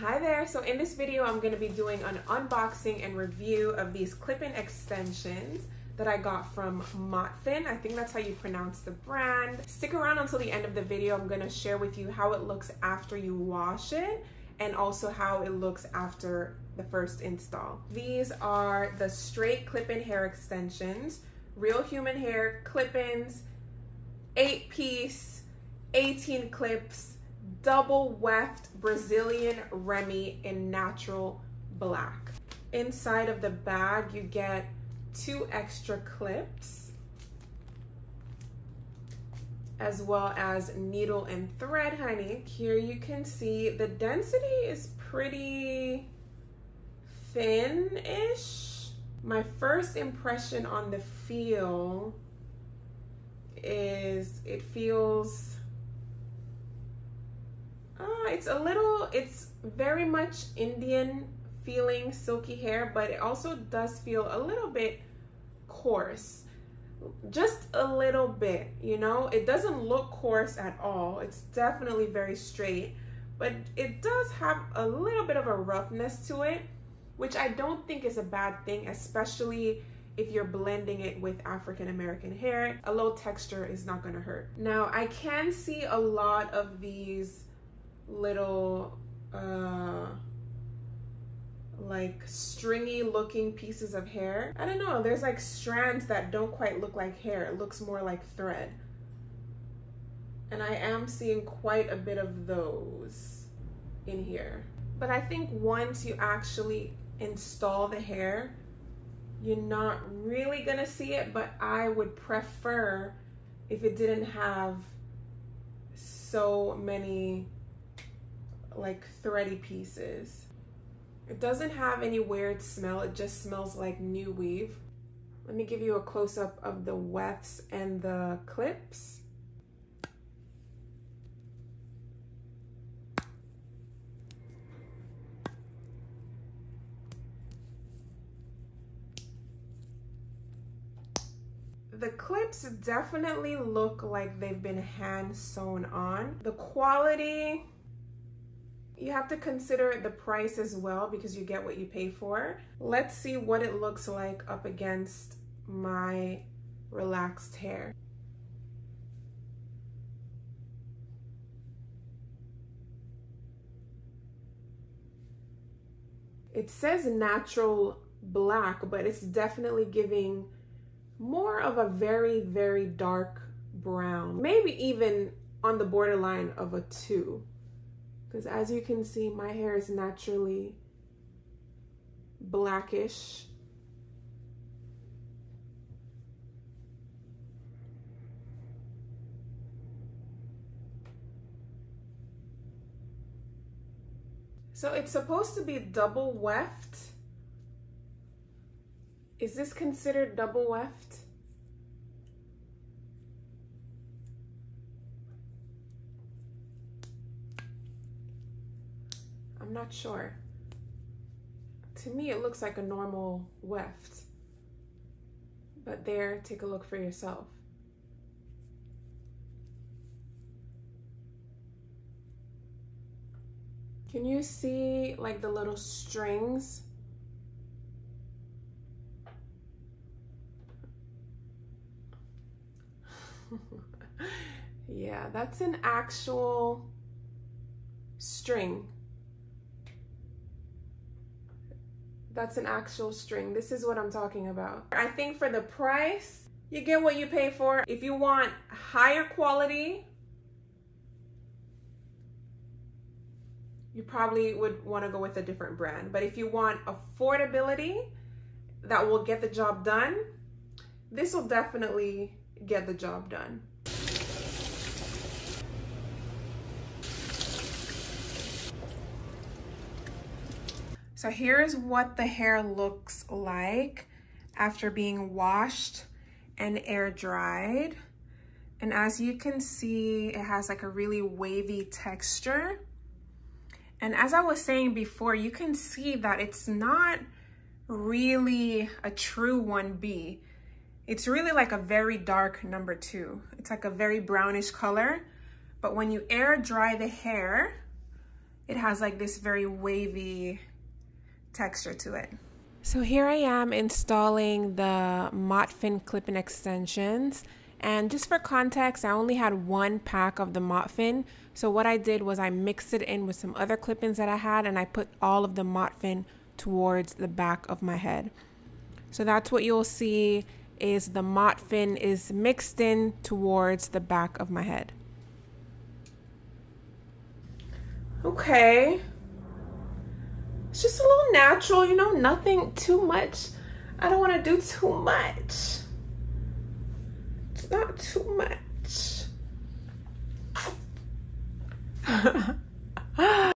Hi there, so in this video I'm going to be doing an unboxing and review of these clip-in extensions that I got from Motfin. I think that's how you pronounce the brand. Stick around until the end of the video. I'm going to share with you how it looks after you wash it and also how it looks after the first install. These are the straight clip-in hair extensions, real human hair clip-ins, eight piece, 18 clips, double weft Brazilian Remy in natural black. Inside of the bag, you get two extra clips as well as needle and thread honey. Here you can see the density is pretty thin-ish. My first impression on the feel is it feels it's a little it's very much Indian feeling silky hair but it also does feel a little bit coarse. Just a little bit you know? It doesn't look coarse at all. It's definitely very straight but it does have a little bit of a roughness to it which I don't think is a bad thing especially if you're blending it with African American hair, a little texture is not gonna hurt. Now, I can see a lot of these little, uh, like stringy looking pieces of hair. I don't know, there's like strands that don't quite look like hair. It looks more like thread. And I am seeing quite a bit of those in here. But I think once you actually install the hair, you're not really gonna see it, but I would prefer if it didn't have so many like thready pieces. It doesn't have any weird smell, it just smells like new weave. Let me give you a close up of the wefts and the clips. The clips definitely look like they've been hand sewn on. The quality, you have to consider the price as well because you get what you pay for. Let's see what it looks like up against my relaxed hair. It says natural black, but it's definitely giving more of a very, very dark brown, maybe even on the borderline of a two. Because as you can see, my hair is naturally blackish. So it's supposed to be double weft is this considered double weft? I'm not sure. To me, it looks like a normal weft. But there, take a look for yourself. Can you see like the little strings yeah, that's an actual string. That's an actual string. This is what I'm talking about. I think for the price, you get what you pay for. If you want higher quality, you probably would want to go with a different brand. But if you want affordability that will get the job done, this will definitely get the job done. So here's what the hair looks like after being washed and air dried. And as you can see, it has like a really wavy texture. And as I was saying before, you can see that it's not really a true 1B. It's really like a very dark number two. It's like a very brownish color. But when you air dry the hair, it has like this very wavy texture to it. So here I am installing the Motfin clip-in extensions. And just for context, I only had one pack of the Motfin. So what I did was I mixed it in with some other clip-ins that I had and I put all of the Motfin towards the back of my head. So that's what you'll see is the Motfin is mixed in towards the back of my head. Okay. It's just a little natural, you know, nothing too much. I don't want to do too much. It's not too much.